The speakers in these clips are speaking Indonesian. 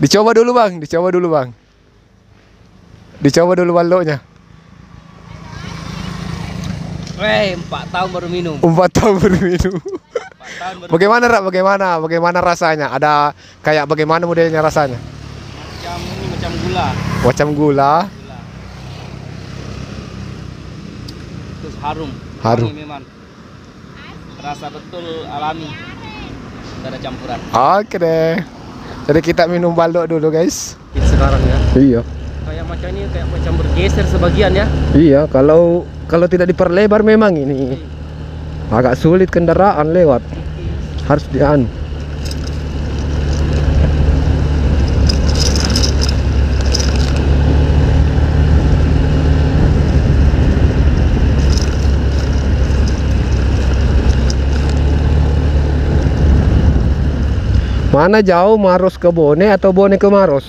Dicoba dulu bang, dicoba dulu bang. Dicoba dulu baloknya. Weh, empat tahun baru minum. Empat tahun baru Bagaimana Rak? Bagaimana? Bagaimana rasanya? Ada kayak bagaimana modelnya rasanya? macam ini macam gula. Macam gula. Gula. Terus harum. Harum. Wangi memang. Rasa betul alami. Tidak ada campuran. Oke deh. Jadi kita minum balok dulu guys. Sekarang ya. Iya. Kayak macam ini kayak macam bergeser sebagian ya. Iya, kalau kalau tidak diperlebar memang ini agak sulit kendaraan lewat. Harus dian. Mana jauh Maros ke Bone atau Bone ke Maros?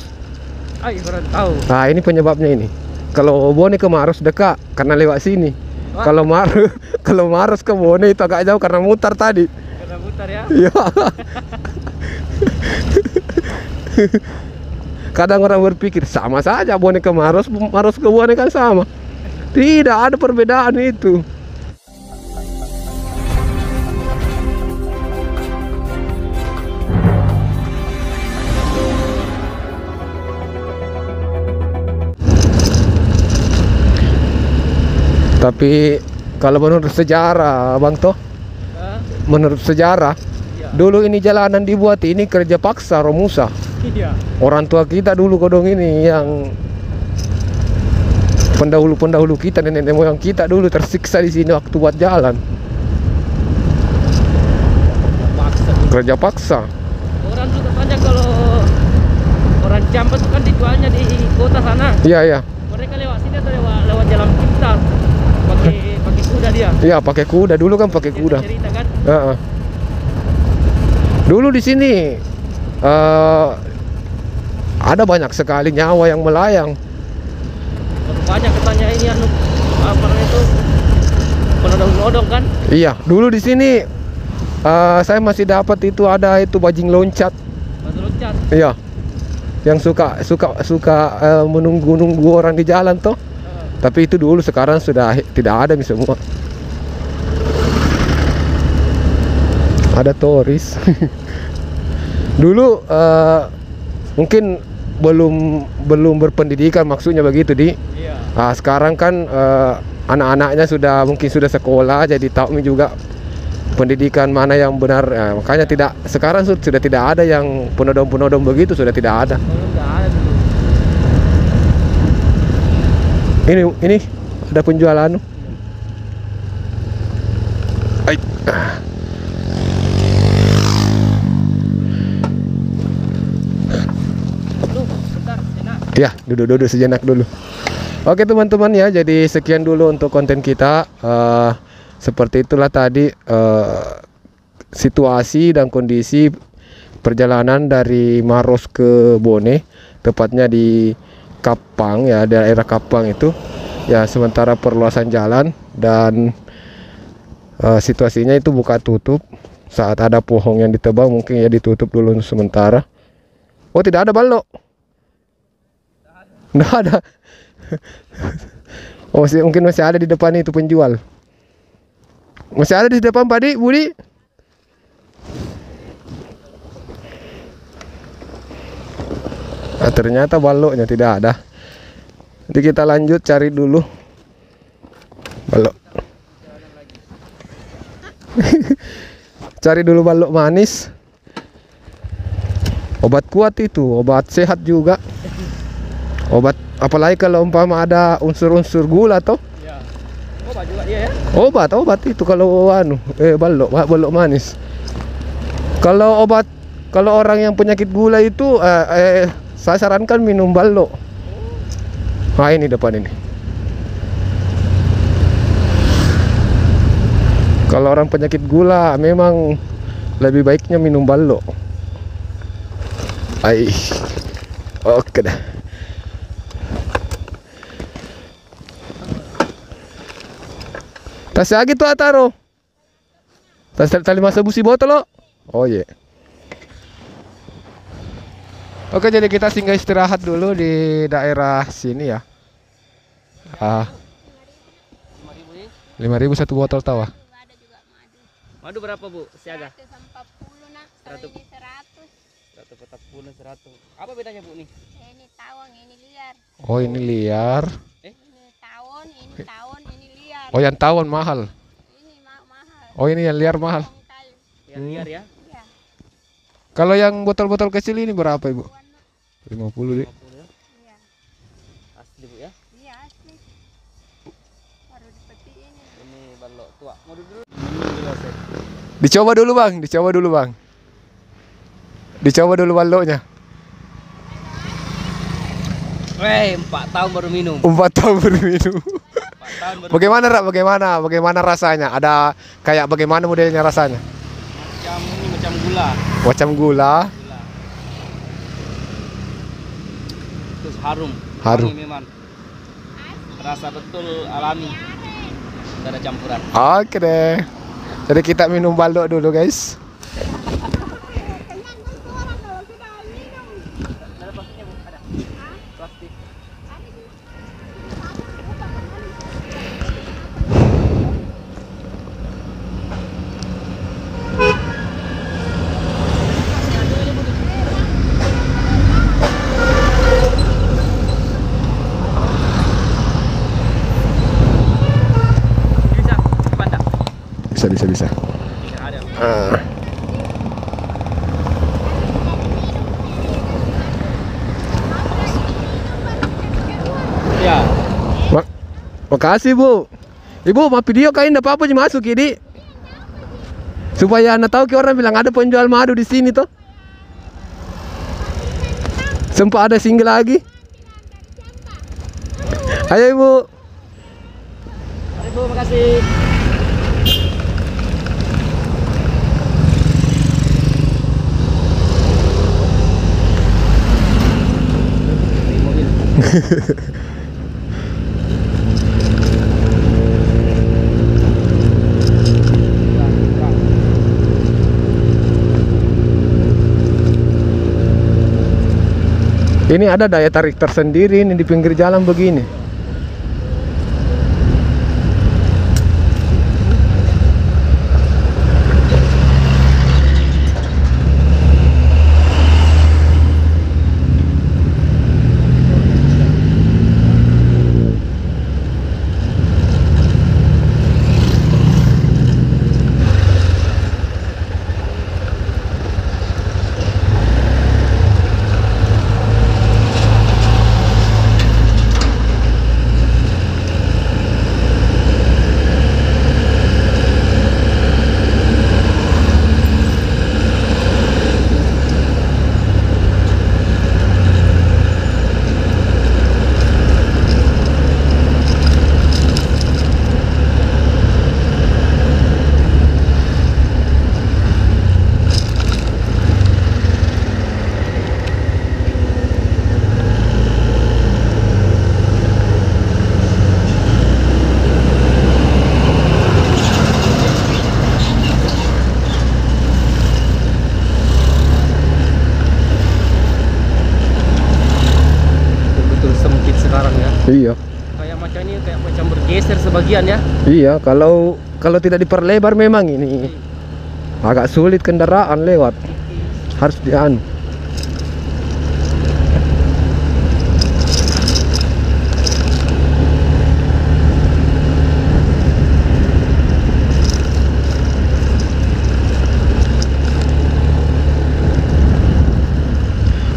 Ay, kurang tahu. Nah ini penyebabnya ini. Kalau Bone ke Maros dekat karena lewat sini. Wah. Kalau Maros kalau Maros ke Bone itu agak jauh karena mutar tadi. Karena putar ya. Iya. Kadang orang berpikir sama saja Bone ke Maros, Maros ke Bone kan sama. Tidak ada perbedaan itu. Tapi kalau menurut sejarah, Bang Toh, Hah? menurut sejarah, Iya. dulu ini jalanan dibuat ini kerja paksa Romusa. Iya. Orang tua kita dulu kodong ini yang pendahulu-pendahulu kita nenek moyang kita dulu tersiksa di sini waktu buat jalan Paksa. kerja paksa. Orang juga banyak kalau orang itu kan dijualnya di kota sana. Iya iya Mereka lewat sini atau lewat lewat jalan pintar. Kuda dia. iya pakai kuda dulu kan pakai kuda. Cerita kan. Heeh. Dulu di sini eh, ada banyak sekali nyawa yang melayang. Banyak katanya ini anu apa itu penodong-nodong kan. Iya, dulu di sini eh, saya masih dapat itu ada itu bajing loncat. Batu loncat. Iya. Yang suka suka suka eh, menunggu-nunggu orang di jalan toh. Tapi itu dulu sekarang sudah tidak ada nih semua. Ada toris. dulu eh, mungkin belum belum berpendidikan maksudnya begitu di. Iya. Ah, sekarang kan eh, anak-anaknya sudah mungkin sudah sekolah jadi tahu juga pendidikan mana yang benar. Eh, makanya tidak sekarang su- sudah tidak ada yang penodong-penodong begitu sudah tidak ada. Dulu. Ini ini ada penjual anu. Ya, duduk-duduk sejenak dulu. Oke teman-teman ya, jadi sekian dulu untuk konten kita. Eh, seperti itulah tadi eh, situasi dan kondisi perjalanan dari Maros ke Bone, tepatnya di Kapang ya, daerah Kapang itu. Ya, sementara perluasan jalan dan eh, situasinya itu buka tutup. Saat ada pohon yang ditebang mungkin ya ditutup dulu sementara. Oh, tidak ada balok. Nggak ada. Oh, mungkin masih ada di depan itu penjual. Masih ada di depan Pak Dik, Budi? Nah, ternyata baloknya tidak ada. Nanti kita lanjut cari dulu balok. cari dulu balok manis. Obat kuat itu, obat sehat juga. Obat apalagi kalau umpama ada unsur-unsur gula toh. Juga dia ya. Obat, obat itu kalau anu, eh balok, ba- balok manis. Kalau obat kalau orang yang penyakit gula itu eh, eh, saya sarankan minum balok. Nah, ini depan ini. Kalau orang penyakit gula memang lebih baiknya minum balok. Ai. Oke dah. Tas lagi tuh ataro. Tas tali masa busi botol lo. Oh iya. Oke, jadi kita singgah istirahat dulu di daerah sini ya. Ah, 5000 nih. 5000 satu botol tawa. ada juga madu Madu berapa, Bu? Siaga. 140 nak kalau Satu. ini 100 140 100. Apa bedanya, Bu nih? ini tawon ini liar Oh, ini liar. ini tawon ini tawon ini liar Oh, yang tawon mahal. ini ma- mahal Oh, ini yang liar mahal. Yang liar ya. iya Kalau yang botol-botol kecil ini berapa, Ibu? tuan nak 50 di. 50 ya. iya Asli, Bu ya. iya asli baru seperti ini Ini balok tua. Mau dulu. Dicoba dulu, Bang. Dicoba dulu, Bang. Dicoba dulu baloknya. Weh, 4 tahun baru minum. Empat tahun berminum. 4 tahun baru Bagaimana, Rak? Bagaimana? Bagaimana rasanya? Ada kayak bagaimana modelnya rasanya? macam ini macam gula. Macam gula. Gula. Terus harum. Harum. Wangi memang. Rasa betul alami. Tidak ada campuran. Oke deh. Jadi kita minum balok dulu, guys. Ada plastiknya, Bu? Ada. Plastik. Bisa, pandang. Bisa, bisa, bisa. Bisa ada. Ah. Ya. Mak makasih bu. Ibu mau video kain apa apa masuk ini. Supaya anda tahu ke orang bilang ada penjual madu di sini tuh. Sempat ada single lagi. Ayo ibu. Bu, makasih. Ini ada daya tarik tersendiri ini di pinggir jalan begini. Betul sempit sekarang ya. Iya. Kayak macam ini kayak macam bergeser sebagian ya. Iya, kalau kalau tidak diperlebar memang ini agak sulit kendaraan lewat. Harus dian.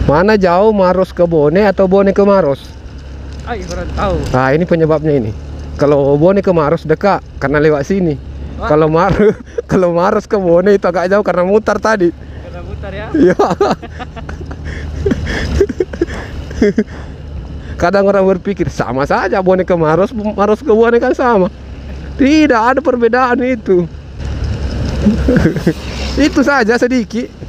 Mana jauh Maros ke Bone atau Bone ke Maros? Ay, tahu. Nah, ini penyebabnya ini. Kalau Bone ke Maros dekat karena lewat sini. Wah. Kalau Maros kalau Maros ke Bone itu agak jauh karena mutar tadi. Karena putar ya. Iya. Kadang orang berpikir sama saja Bone ke Maros, Maros ke Bone kan sama. Tidak ada perbedaan itu. itu saja sedikit.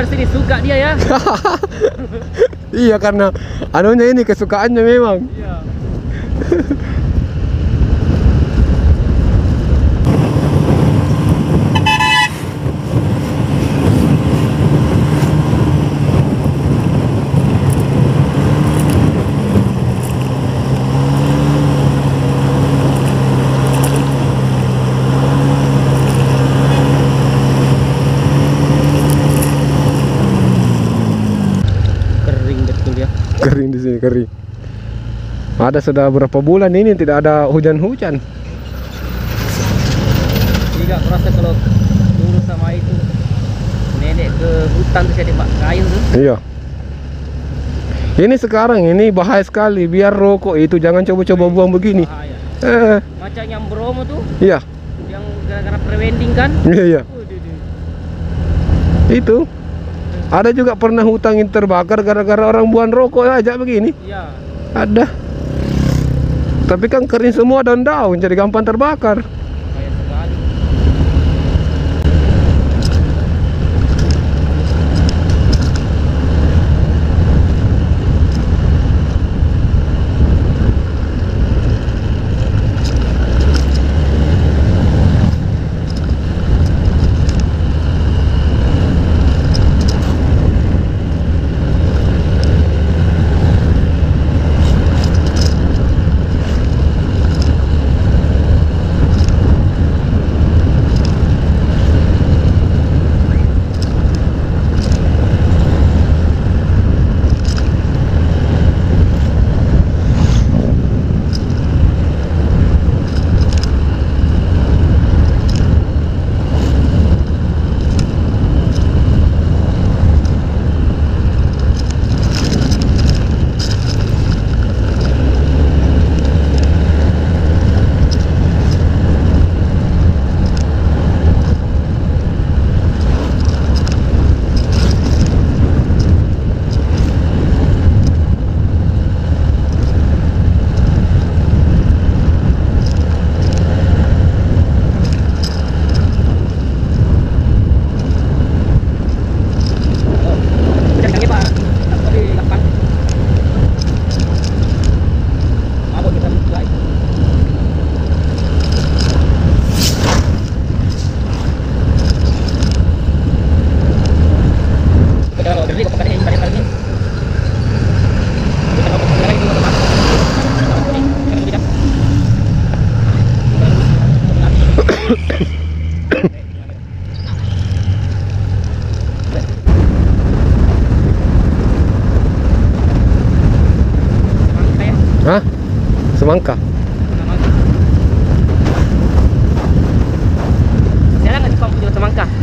di sini suka dia ya. Iya karena anunya ini kesukaannya memang. Iya. Kering betul ya. Kering di sini kering. Ada sudah berapa bulan ini tidak ada hujan-hujan. Tidak merasa kalau dulu sama itu nenek ke hutan tuh jadi pak kayu tuh. Iya. Ini sekarang ini bahaya sekali. Biar rokok itu jangan coba-coba buang begini. Bahaya. Eh, Macam yang Bromo tuh iya, yang gara-gara prewedding kan. iya, iya. Duh. Itu. Ada juga pernah hutang yang terbakar gara-gara orang buang rokok aja begini. Iya. Ada. Tapi kan kering semua daun-daun jadi gampang terbakar.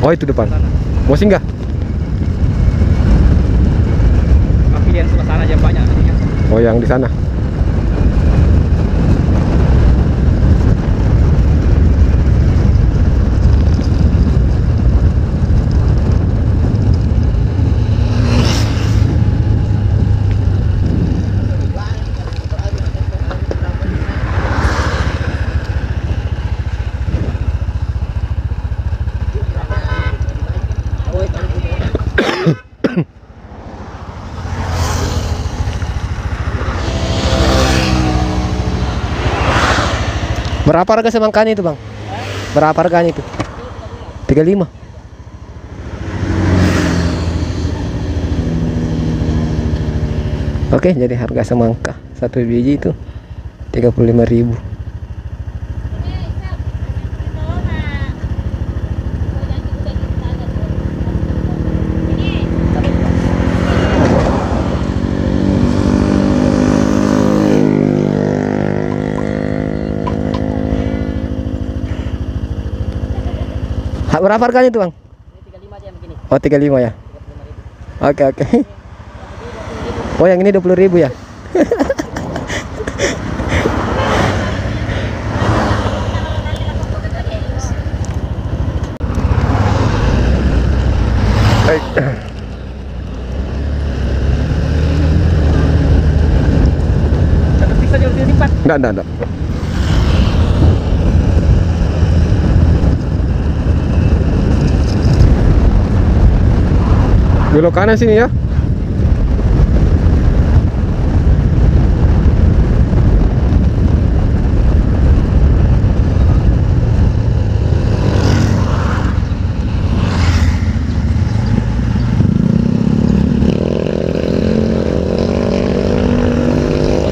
Oh, itu depan. Mau singgah? Tapi yang sebelah sana aja banyak. ya. Oh, yang di sana. Berapa harga semangkanya itu, Bang? Berapa harganya itu? 35. Oke, jadi harga semangka satu biji itu 35.000. berapa harganya itu, Bang? Ini 35 aja yang begini. Oh, 35 ya. Oke, oke. Oh, yang ini 20.000 ya? Baik. Satu piece aja udah lipat. Enggak, enggak, enggak. Belok kanan sini ya.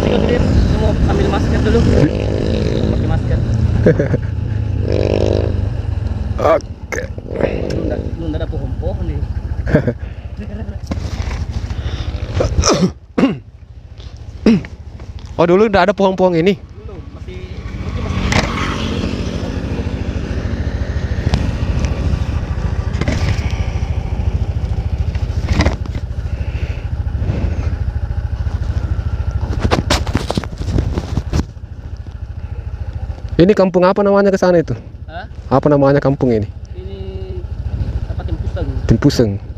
Tinggal dulu. Saya mau ambil masker dulu. Pakai masker. Oke. Ada, belum ada pohon-pohon nih. Oh dulu udah ada pohon-pohon ini. Belum, masih mungkin masih Ini kampung apa namanya ke sana itu? Hah? Apa namanya kampung ini? Ini apa tim puseng? Timpuseng.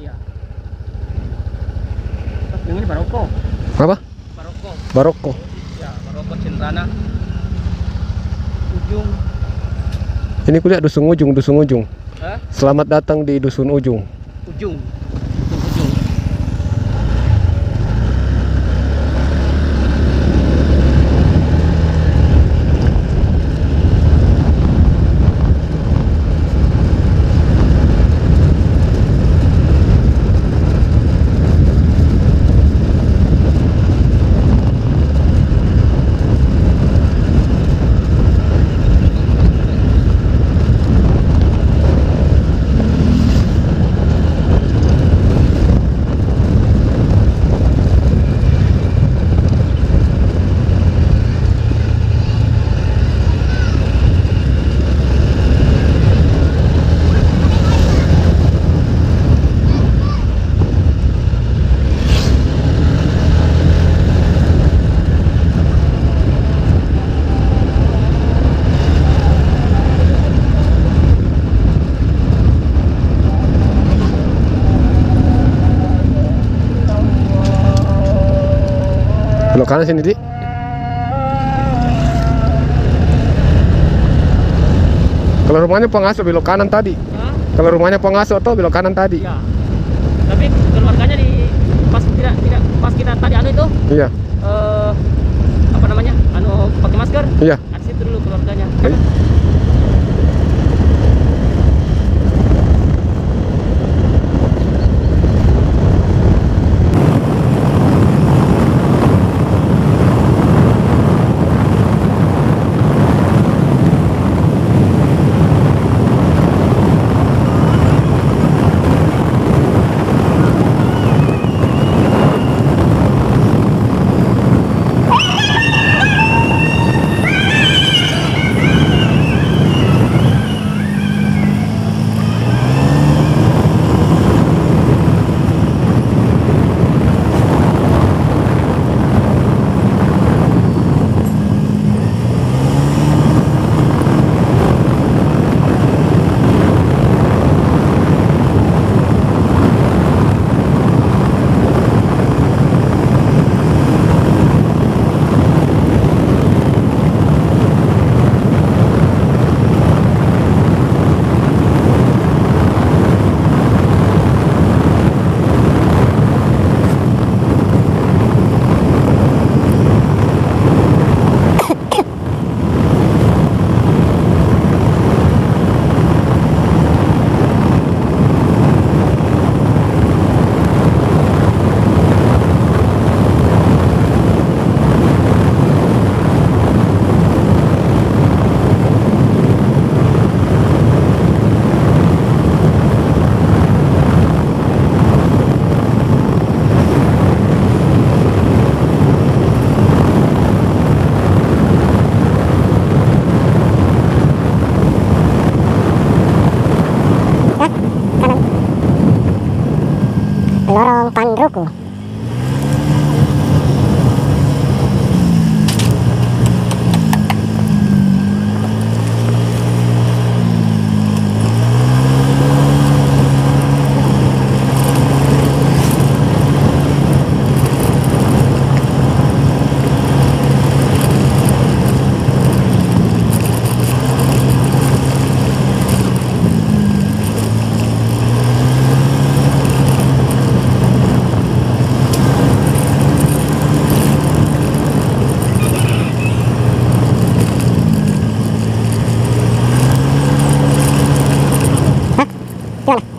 Yang ini Baroko. Apa? Baroko. Baroko. Ya, Baroko Cinrana. Ujung. Ini kuliah dusun ujung, dusun ujung. Hah? Selamat datang di dusun. Ujung. Ujung ujung. Kanan sini, Di. Kalau rumahnya pengasuh belok kanan tadi. Hah? Kalau rumahnya pengasuh atau belok kanan tadi. Iya. Tapi keluarganya di pas tidak tidak pas kita tadi anu itu Iya. eh apa namanya? Anu pakai masker. Iya. Di situ dulu keluarganya. Oke. Lorong Pandruku Voilà.